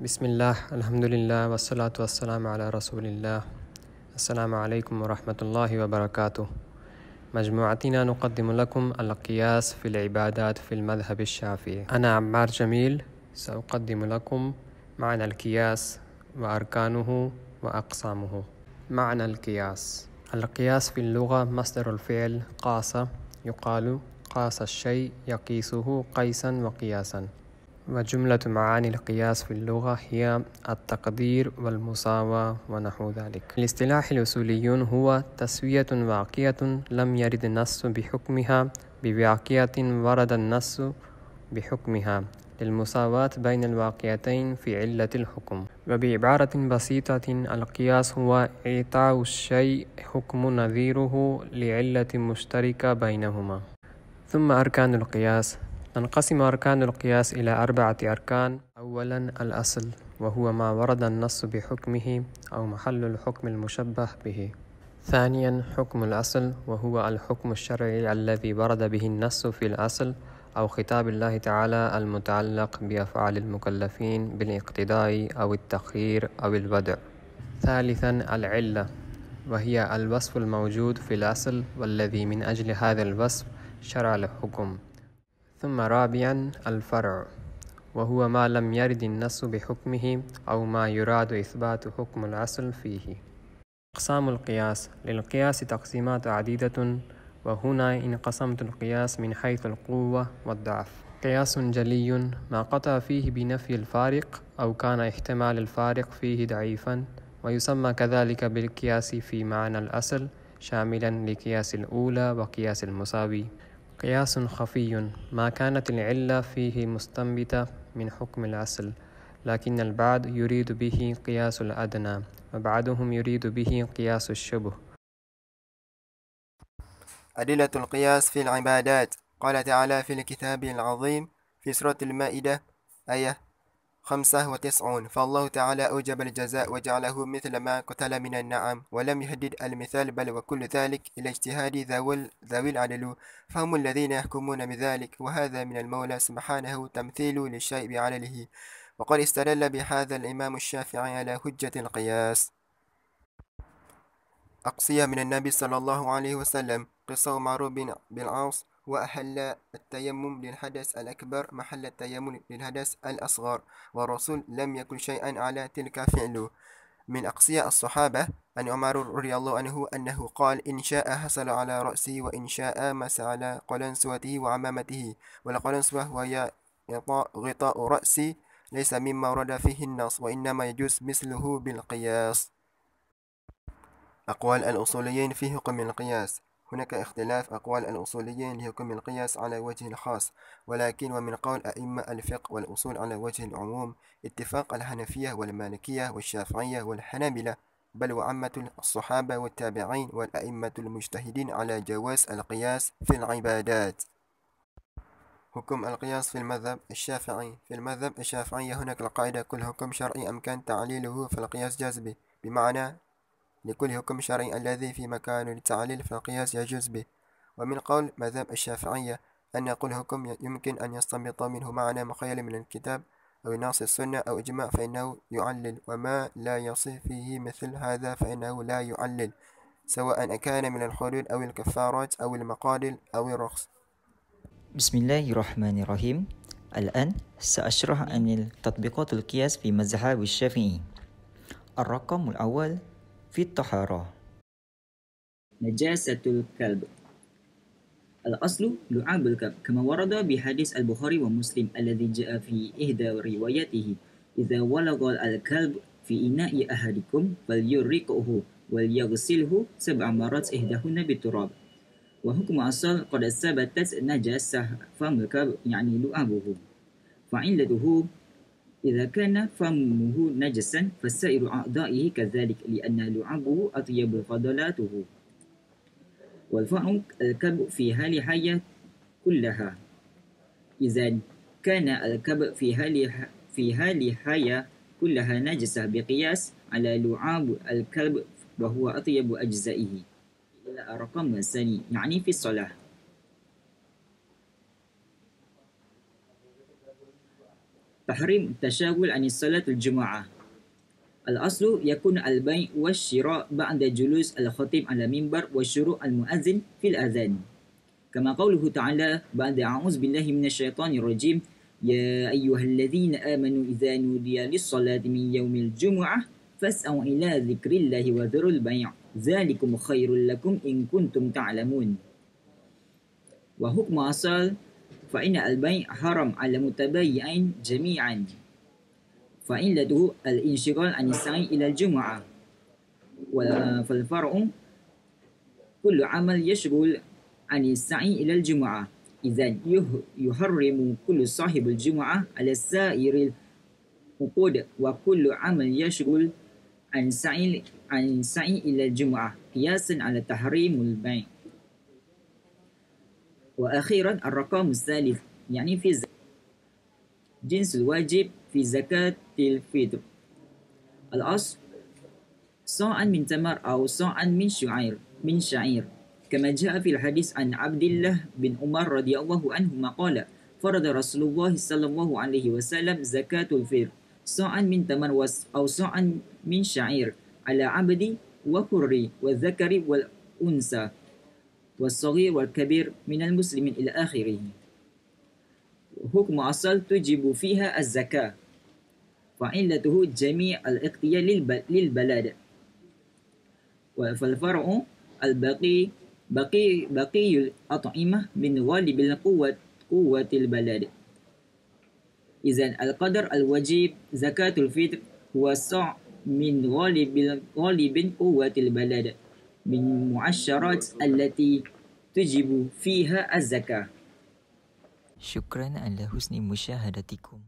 بسم الله الحمد لله والصلاة والسلام على رسول الله السلام عليكم ورحمة الله وبركاته مجموعتنا نقدم لكم القياس في العبادات في المذهب الشافعي أنا عمار جميل سأقدم لكم معنى القياس وأركانه وأقسامه معنى القياس القياس في اللغة مصدر الفعل قاس يقال قاس الشيء يقيسه قيسا وقياسا وجملة معاني القياس في اللغة هي التقدير والمساواة ونحو ذلك. الاصطلاح الأصوليون هو تسوية واقية لم يرد النص بحكمها بواقية ورد النص بحكمها للمساواة بين الواقعتين في علة الحكم. وبعبارة بسيطة القياس هو إعطاء الشيء حكم نظيره لعلة مشتركة بينهما. ثم أركان القياس. تنقسم أركان القياس إلى أربعة أركان. أولا الأصل وهو ما ورد النص بحكمه أو محل الحكم المشبه به. ثانيا حكم الأصل وهو الحكم الشرعي الذي ورد به النص في الأصل أو خطاب الله تعالى المتعلق بأفعال المكلفين بالاقتداء أو التخيير أو الودع. ثالثا العلة وهي الوصف الموجود في الأصل والذي من أجل هذا الوصف شرع الحكم. ثم رابعا الفرع وهو ما لم يرد النص بحكمه أو ما يراد إثبات حكم الأصل فيه. أقسام القياس للقياس تقسيمات عديدة وهنا انقسمت القياس من حيث القوة والضعف. قياس جلي ما قطع فيه بنفي الفارق أو كان احتمال الفارق فيه ضعيفا ويسمى كذلك بالقياس في معنى الأصل شاملا لقياس الأولى وقياس المساوي. قياس خفي ما كانت العلة فيه مستنبتة من حكم الأصل لكن البعض يريد به قياس الأدنى وبعضهم يريد به قياس الشبه. أدلة القياس في العبادات. قال تعالى في الكتاب العظيم في سورة المائدة آية خمسة وتسعون. فالله تعالى أوجب الجزاء وجعله مثل ما قتل من النعم ولم يهدد المثال بل وكل ذلك إلى اجتهاد ذوي العدل. فهم الذين يحكمون بذلك وهذا من المولى سبحانه تمثيل للشيء بعدله. وقد استدل بهذا الإمام الشافعي على حجة القياس. أقصية من النبي صلى الله عليه وسلم قصة عمر بن العاص وأحل التيمم للحدث الأكبر محل التيمم للحدث الأصغر. والرسول لم يكن شيئا على تلك فعله. من أقصياء الصحابة أن عمر رضي الله عنه أنه قال إن شاء حصل على رأسه وإن شاء مس على قلنسوته وعمامته. والقلنسوة وهي غطاء رأسي ليس مما ورد فيه النص وإنما يجوز مثله بالقياس. أقوال الأصوليين في حكم القياس. هناك اختلاف أقوال الأصوليين لحكم القياس على وجه الخاص ولكن ومن قول أئمة الفقه والأصول على وجه العموم اتفاق الحنفية والمالكية والشافعية والحنابلة بل وعامة الصحابة والتابعين والأئمة المجتهدين على جواز القياس في العبادات. حكم القياس في المذهب الشافعي. في المذهب الشافعي هناك القاعدة كل حكم شرعي أمكن تعليله فالقياس جاذب. بمعنى لكل حكم شرعي الذي في مكان التعليل فالقياس يجوز به. ومن قول مذهب الشافعية أن كل حكم يمكن أن يستنبط منه معنى مخيل من الكتاب أو نص السنة أو إجماع فإنه يعلل. وما لا يصح فيه مثل هذا فإنه لا يعلل سواء كان من الحدود أو الكفارات أو المقادل أو الرخص. بسم الله الرحمن الرحيم. الآن سأشرح عن تطبيقات القياس في مذهب الشافعي. الرقم الأول في الطهارة نجاسة الكلب. الأصل لعاب الكلب كما ورد بحديث البخاري ومسلم الذي جاء في إحدى رواياته إذا ولغ الكلب في إناء أحدكم فليرقه وليغسله سبع مرات إحداهن بالتراب. وحكم أصل قد ثبتت نجاسة فم الكلب يعني لعابه. فعلته إذا كان فمه نجسا فسائر أعضائه كذلك لأن لعابه أطيب فضلاته. والفم الكلب في هال حية كلها. إذا كان الكلب في هال في هال حية كلها نجسة بقياس على لعاب الكلب وهو أطيب أجزائه. إلى الرقم الثاني يعني في الصلاة. تحريم التشاغل عن الصلاة الجمعة. الأصل يكون البيع والشراء بعد جلوس الخطيب على المنبر وشروع المؤذن في الأذان. كما قوله تعالى بعد أعوذ بالله من الشيطان الرجيم. يا أيها الذين آمنوا إذا نودي للصلاة من يوم الجمعة فاسعوا إلى ذكر الله وذروا البيع. ذلكم خير لكم إن كنتم تعلمون. وحكم أصل فإن البيع حرام على متبايعين جميعا. فعلته الانشغال عن السعي إلى الجمعة. فالفرع كل عمل يشغل عن السعي إلى الجمعة. إذا يحرم كل صاحب الجمعة على سائر العقود وكل عمل يشغل عن السعي عن السعي إلى الجمعة. قياسا على تحريم البيع. وأخيرا الرقم الثالث يعني في جنس الواجب في زكاة الفطر. الأصل صاعا من تمر أو صاعا من شعير من شعير. كما جاء في الحديث عن عبد الله بن عمر رضي الله عنهما قال فرض رسول الله صلى الله عليه وسلم زكاة الفطر صاعا من تمر أو صاعا من شعير على عبد وحر والذكر والأنثى. والصغير والكبير من المسلمين إلى آخره. حكم أصل تجب فيها الزكاة. فعلته جميع الاختيار للبلد. فالفرع الباقي بقي بقي الأطعمة من غالب القوة قوة البلد. إذا القدر الواجب زكاة الفطر هو صاع من غالب غالب قوة البلد. من معشرات التي تجب فيها الزكاة. شكرا على حسن مشاهدتكم.